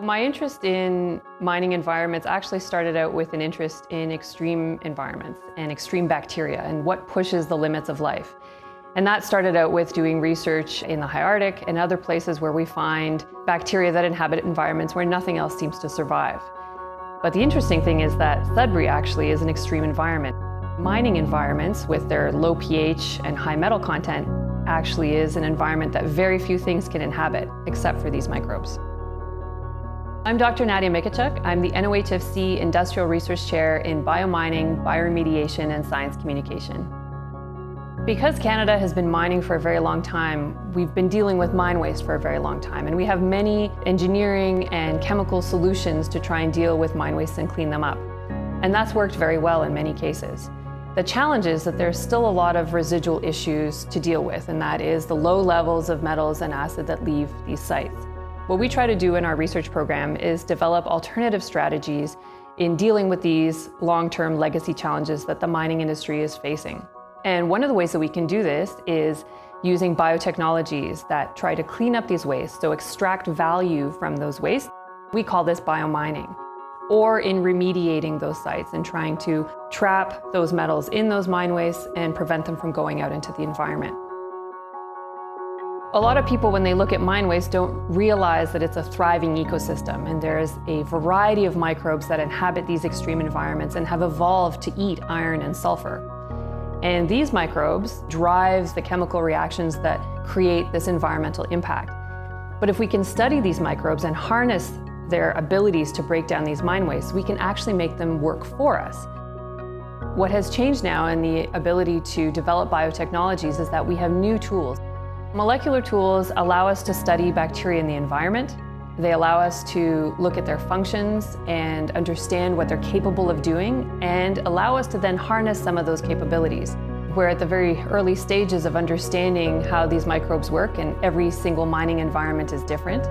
My interest in mining environments actually started out with an interest in extreme environments and extreme bacteria and what pushes the limits of life. And that started out with doing research in the high Arctic and other places where we find bacteria that inhabit environments where nothing else seems to survive. But the interesting thing is that Sudbury actually is an extreme environment. Mining environments with their low pH and high metal content actually is an environment that very few things can inhabit except for these microbes. I'm Dr. Nadia Mykytczuk. I'm the NOHFC Industrial Research Chair in Biomining, Bioremediation, and Science Communication. Because Canada has been mining for a very long time, we've been dealing with mine waste for a very long time, and we have many engineering and chemical solutions to try and deal with mine waste and clean them up. And that's worked very well in many cases. The challenge is that there's still a lot of residual issues to deal with, and that is the low levels of metals and acid that leave these sites. What we try to do in our research program is develop alternative strategies in dealing with these long-term legacy challenges that the mining industry is facing. And one of the ways that we can do this is using biotechnologies that try to clean up these wastes, so extract value from those wastes. We call this biomining. Or in remediating those sites and trying to trap those metals in those mine wastes and prevent them from going out into the environment. A lot of people, when they look at mine waste, don't realize that it's a thriving ecosystem and there's a variety of microbes that inhabit these extreme environments and have evolved to eat iron and sulfur. And these microbes drive the chemical reactions that create this environmental impact. But if we can study these microbes and harness their abilities to break down these mine wastes, we can actually make them work for us. What has changed now in the ability to develop biotechnologies is that we have new tools. Molecular tools allow us to study bacteria in the environment. They allow us to look at their functions and understand what they're capable of doing and allow us to then harness some of those capabilities. We're at the very early stages of understanding how these microbes work and every single mining environment is different.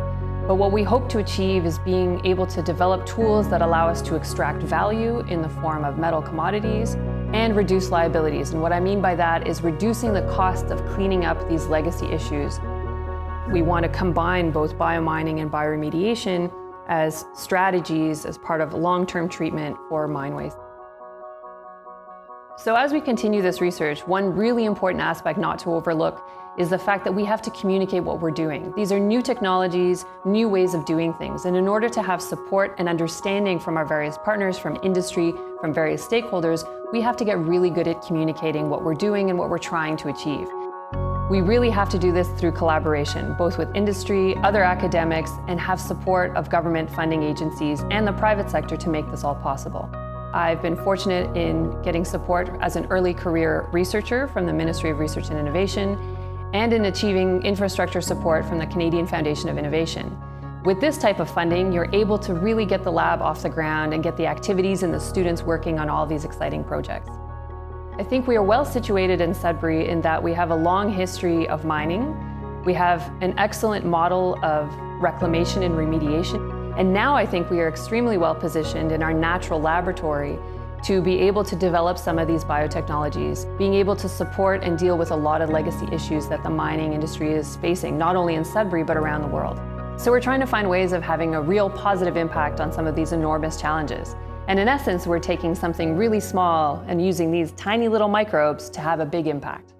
But what we hope to achieve is being able to develop tools that allow us to extract value in the form of metal commodities and reduce liabilities. And what I mean by that is reducing the cost of cleaning up these legacy issues. We want to combine both biomining and bioremediation as strategies as part of long-term treatment for mine waste. So as we continue this research, one really important aspect not to overlook is the fact that we have to communicate what we're doing. These are new technologies, new ways of doing things. And in order to have support and understanding from our various partners, from industry, from various stakeholders, we have to get really good at communicating what we're doing and what we're trying to achieve. We really have to do this through collaboration, both with industry, other academics, and have support of government funding agencies and the private sector to make this all possible. I've been fortunate in getting support as an early career researcher from the Ministry of Research and Innovation and in achieving infrastructure support from the Canadian Foundation of Innovation. With this type of funding, you're able to really get the lab off the ground and get the activities and the students working on all these exciting projects. I think we are well situated in Sudbury in that we have a long history of mining. We have an excellent model of reclamation and remediation. And now I think we are extremely well positioned in our natural laboratory to be able to develop some of these biotechnologies, being able to support and deal with a lot of legacy issues that the mining industry is facing, not only in Sudbury, but around the world. So we're trying to find ways of having a real positive impact on some of these enormous challenges. And in essence, we're taking something really small and using these tiny little microbes to have a big impact.